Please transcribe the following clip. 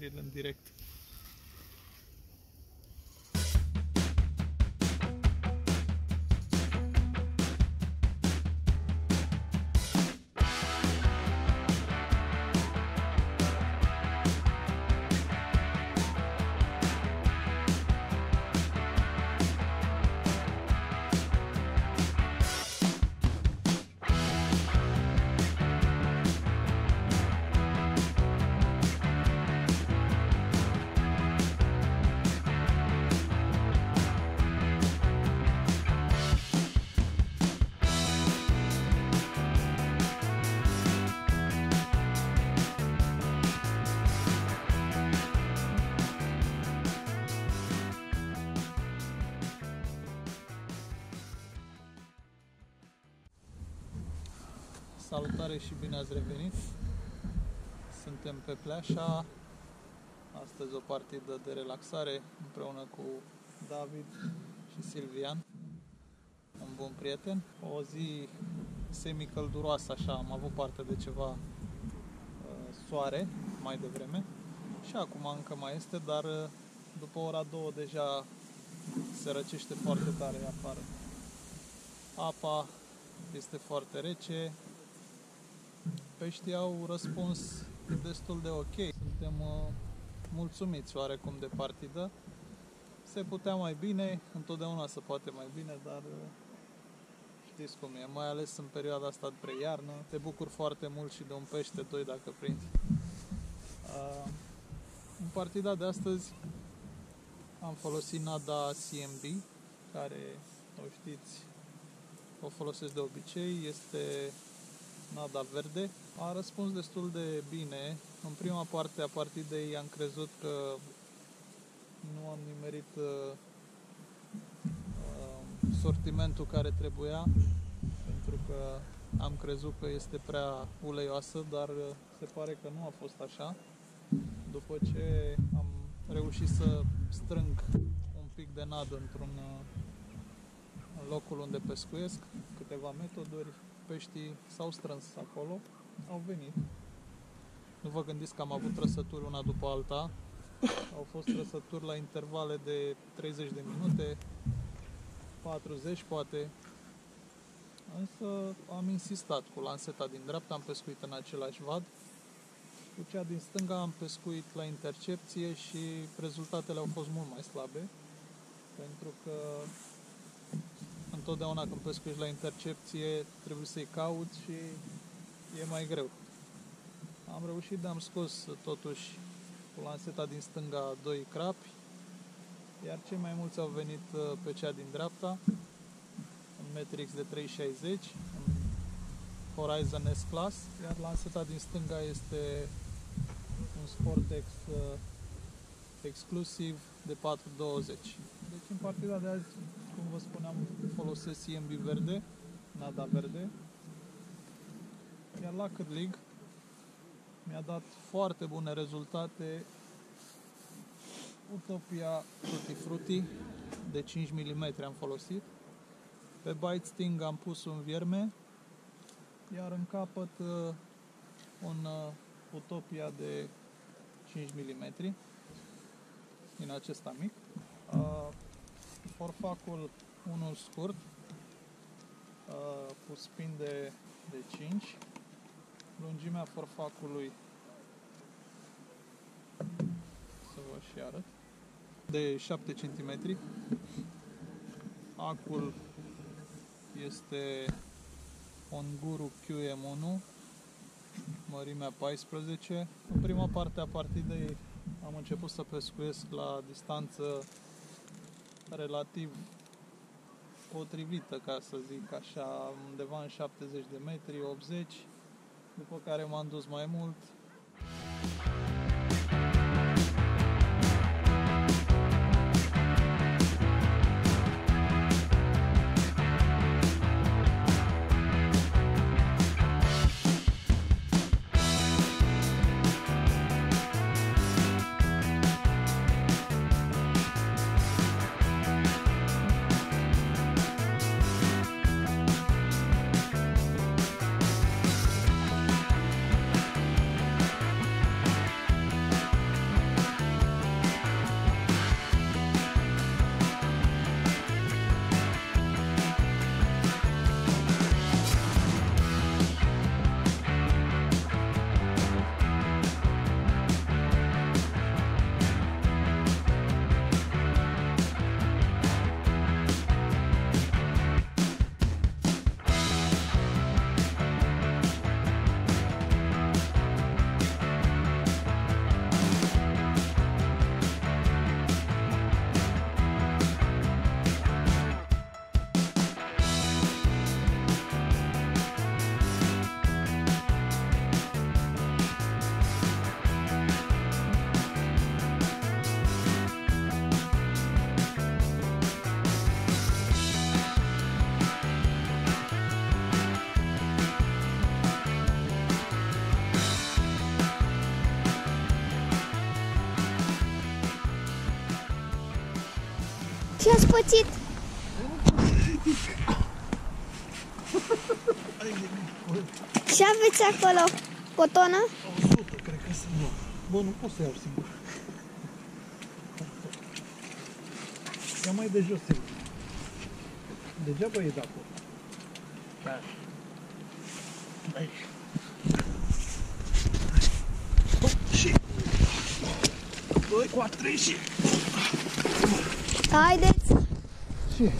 Redland директ. Salutare și bine ați revenit! Suntem pe Pleașa, astăzi o partidă de relaxare împreună cu David și Silvian, un bun prieten. O zi semi-călduroasă așa, am avut parte de ceva uh, soare mai devreme și acum încă mai este, dar uh, după ora 2 deja se răcește foarte tare afară. Apa este foarte rece, peștii au răspuns destul de ok. Suntem uh, mulțumiți oarecum de partidă. Se putea mai bine, întotdeauna se poate mai bine, dar uh, știți cum e, mai ales în perioada asta de pre-iarnă. Te bucur foarte mult și de un pește, doi dacă prinzi. Uh, în partida de astăzi am folosit nada CMB, care, o știți, o folosesc de obicei. Este Nada Verde, a răspuns destul de bine. În prima parte a partidei am crezut că nu am nimerit uh, uh, sortimentul care trebuia, pentru că am crezut că este prea uleioasă, dar uh, se pare că nu a fost așa. După ce am reușit să strâng un pic de nadă într-un uh, în locul unde pescuiesc, câteva metoduri, peștii s-au strâns acolo, au venit. Nu vă gândiți că am avut trăsături una după alta. Au fost trăsături la intervale de 30 de minute, 40 poate. Însă am insistat cu lanseta din dreapta, am pescuit în același vad. Cu cea din stânga am pescuit la intercepție și rezultatele au fost mult mai slabe. Pentru că întotdeauna când pescuiești la intercepție trebuie să-i cauți și e mai greu. Am reușit, dar am scos totuși cu lanseta din stânga doi crapi, iar cei mai mulți au venit uh, pe cea din dreapta, în Matrix de 360, în Horizon S-Class, iar lanseta din stânga este un Sportex uh, exclusiv de 420. Deci în partida de azi cum vă spuneam, folosesc CMB verde, nada verde. Iar la Cât League mi-a dat foarte bune rezultate Utopia Frutti Frutti de 5 mm am folosit. Pe Bite Sting am pus un vierme, iar în capăt uh, un uh, Utopia de 5 mm din acesta mic. Uh, forfacul unul scurt uh, cu spin de, de 5 lungimea forfacului să vă și arăt de 7 cm acul este un Guru QM1 mărimea 14 în prima parte a partidei am început să pescuiesc la distanță relativ potrivită, ca să zic așa, undeva în 70 de metri, 80, după care m-am dus mai mult, Ce ați pățit? Ce aveți acolo? Cotonă? 100, cred că sunt. Bă, nu pot să iau singur. Ia mai de jos, Silviu. Degeaba e de acolo. Da. Aici. Și... Doi cu a trei și... Haideți! Și... Nu